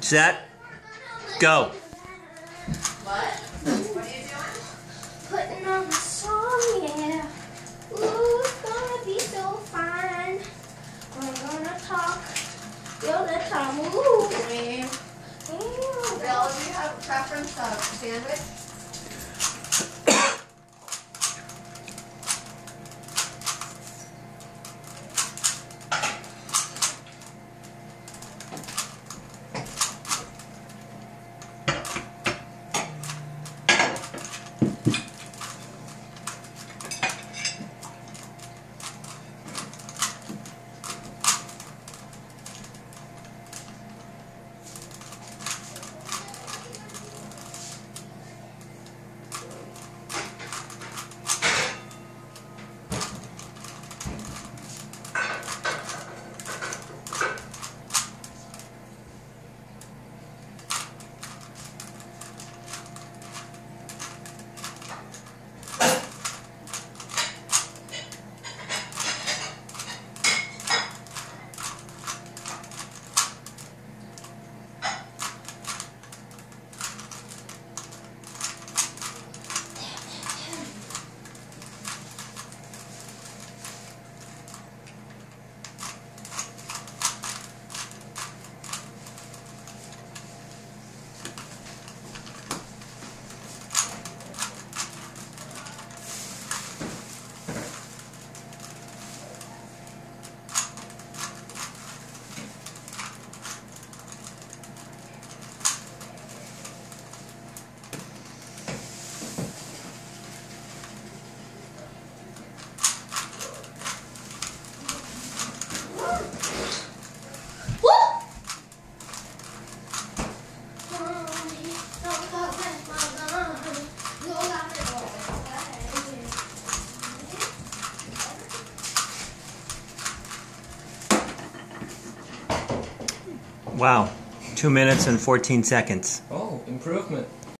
set, go. What? What are you doing? Putting on the song, yeah. Ooh, it's gonna be so fun. We're gonna talk. You're the time. Ooh, yeah. Bill, do you have a preference of sandwich? Wow. Two minutes and 14 seconds. Oh, improvement.